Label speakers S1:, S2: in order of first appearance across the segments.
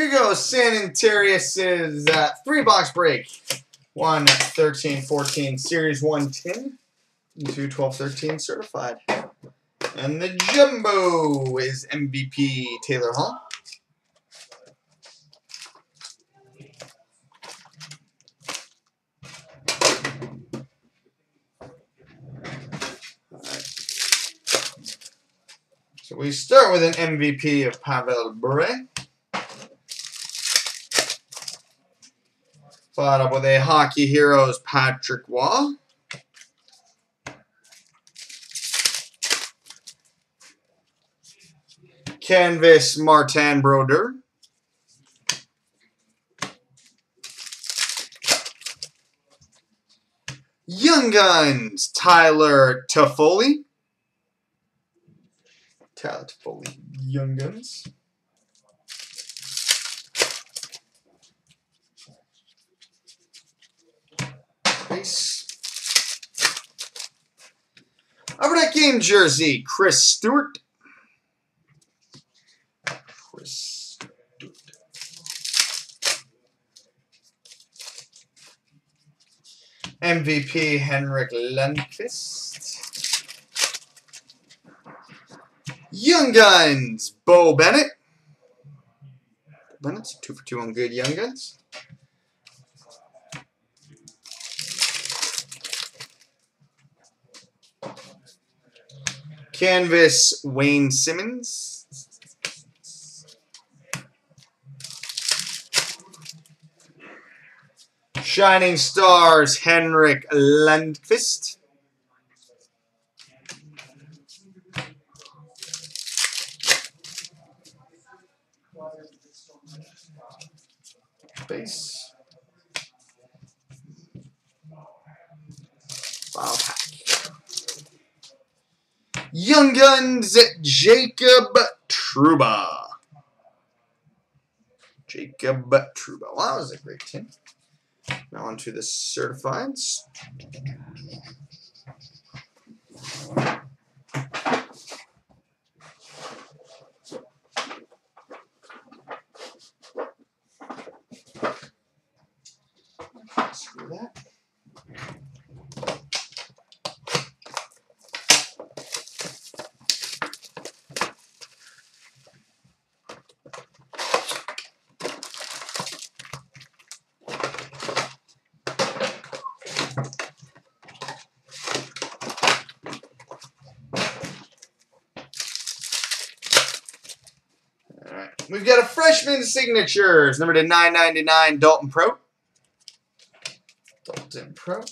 S1: Here goes Sanintarious' uh, three box break. 1, 13, 14, Series 110 to 12, 13 certified. And the Jumbo is MVP Taylor Hall. So we start with an MVP of Pavel Bure. Followed up with a Hockey Heroes Patrick Roy. Canvas Martin Brodeur. Young Guns Tyler Toffoli. Tyler Toffoli, Young Guns. Base. Upper Deck Game Jersey, Chris Stewart. Chris Stewart. MVP Henrik Lundqvist. Young Guns, Beau Bennett. Bennett's two for two on good Young Guns. Canvas, Wayne Simmonds. Shining Stars, Henrik Lundqvist. Base. Young Guns, Jacob Trouba. Jacob Trouba. Well, that was a great team. Now on to the certifieds. Screw that. We've got a freshman signatures, number to 999, Dalton Prout. Dalton Prout.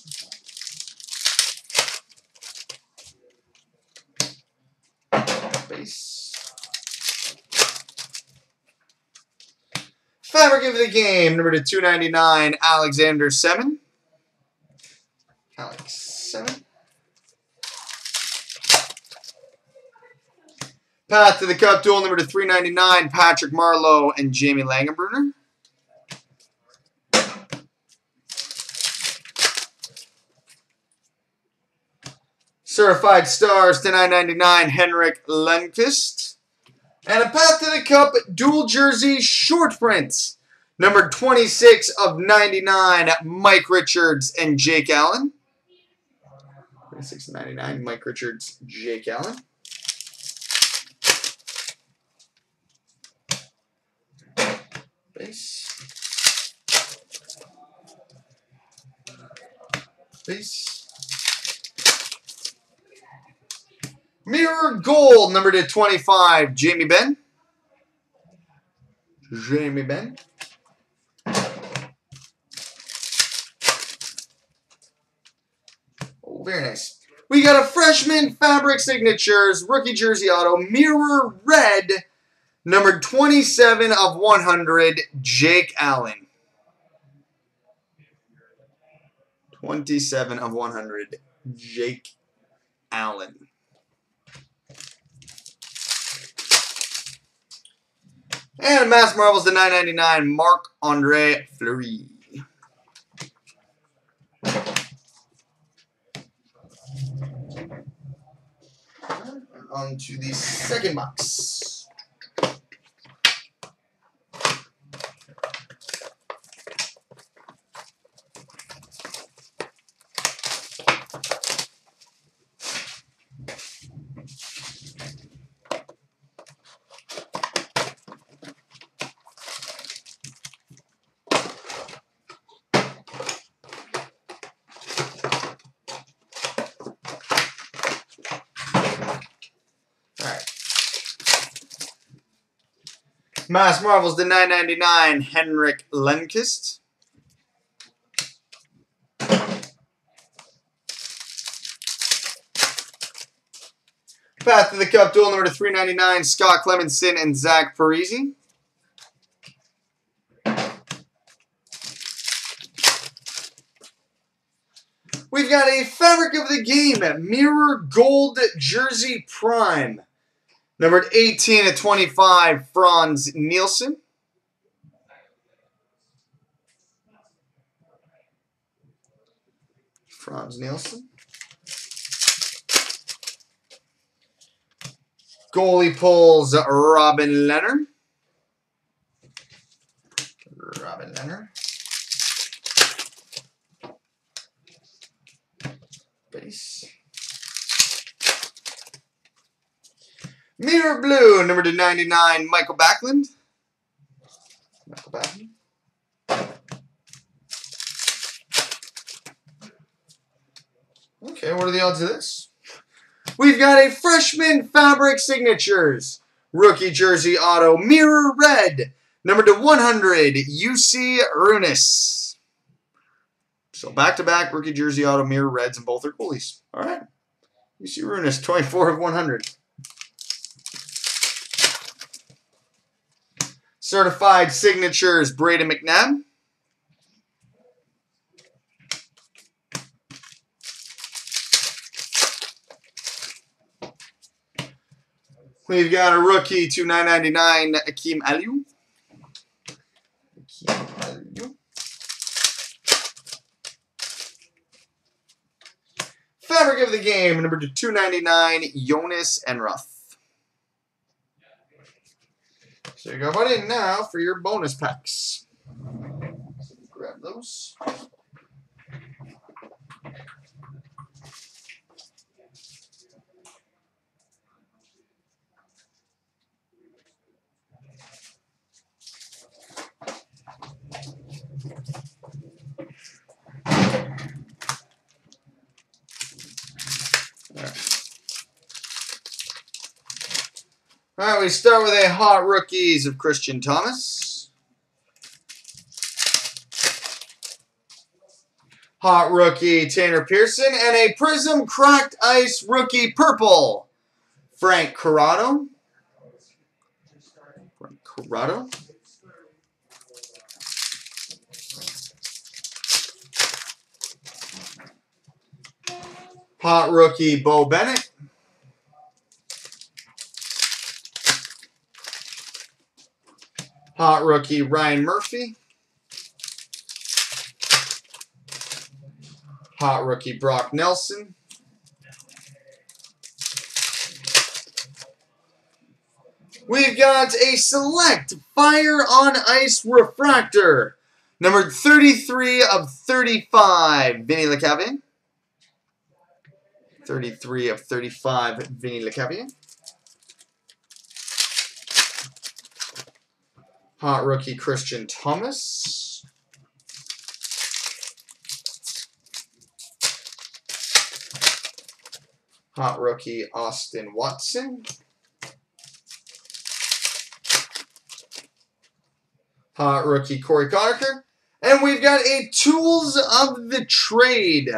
S1: Base. Fabric of the game, number to 299, Alexander Semin. Alex Semin. Path to the Cup duel number to 399, Patrick Marleau and Jamie Langenbrunner. Certified Stars to 999, Henrik Lundqvist. And a Path to the Cup dual jersey short prints. Number 26 of 99, Mike Richards and Jake Allen. 26 of 99, Mike Richards, Jake Allen. Base. Base. Mirror Gold, number to 25, Jamie Benn. Jamie Benn. Oh, very nice. We got a freshman fabric signatures, rookie jersey auto, mirror red, number 27 of 100, Jake Allen. 27 of 100, Jake Allen. And Mask Marvels to 999, Mark Andre Fleury. On to the second box. Mask Marvels the 9.99, Henrik Lundqvist. Path to the Cup duel number to 399, Scott Clemmensen and Zach Parise. We've got a Fabric of the Game Mirror Gold Jersey Prime. Numbered 18 to 25, Frans Nielsen. Frans Nielsen. Goalie pulls Robin Lehner. Robin Lehner. Base. Mirror Blue, number to 99, Michael Backlund. Michael Backlund. Okay, what are the odds of this? We've got a freshman fabric signatures. Rookie jersey auto, mirror red. Number to 100, Jussi Rynnas. So back-to-back -back rookie jersey auto, mirror reds, and both are goalies. All right. Jussi Rynnas, 24 of 100. Certified signatures, Brayden McNabb. We've got a rookie to 999, Akim Aliu. Akim Aliu. Fabric of the game, number 299, Jonas Enroth. So you go buddy. Now for your bonus packs. Grab those. All right, we start with a hot rookies of Christian Thomas. Hot rookie Tanner Pearson and a Prism Cracked Ice rookie purple Frank Corrado. Frank Corrado. Hot rookie Beau Bennett. Hot rookie Ryan Murphy. Hot rookie Brock Nelson. We've got a select Fire on Ice Refractor. Number 33 of 35, Vinny Lecavalier. 33 of 35, Vinny Lecavalier. Hot rookie Christian Thomas. Hot rookie Austin Watson. Hot rookie Cory Conacher. And we've got a Tools of the Trade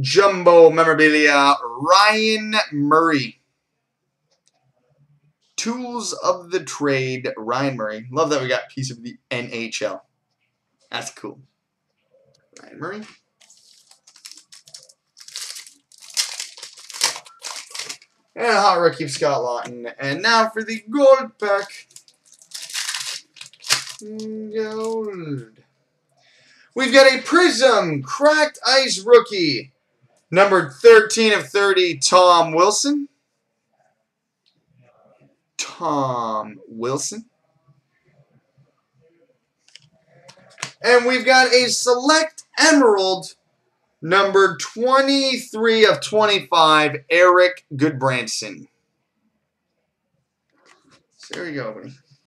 S1: Jumbo Memorabilia Ryan Murray. Tools of the Trade, Ryan Murray. Love that we got piece of the NHL. That's cool. Ryan Murray. And a hot rookie of Scott Laughton. And now for the gold pack. Gold. We've got a Prism Cracked Ice rookie. Number 13 of 30, Tom Wilson. Tom Wilson. And we've got a Select Emerald, number 23 of 25, Erik Gudbranson. So there you go.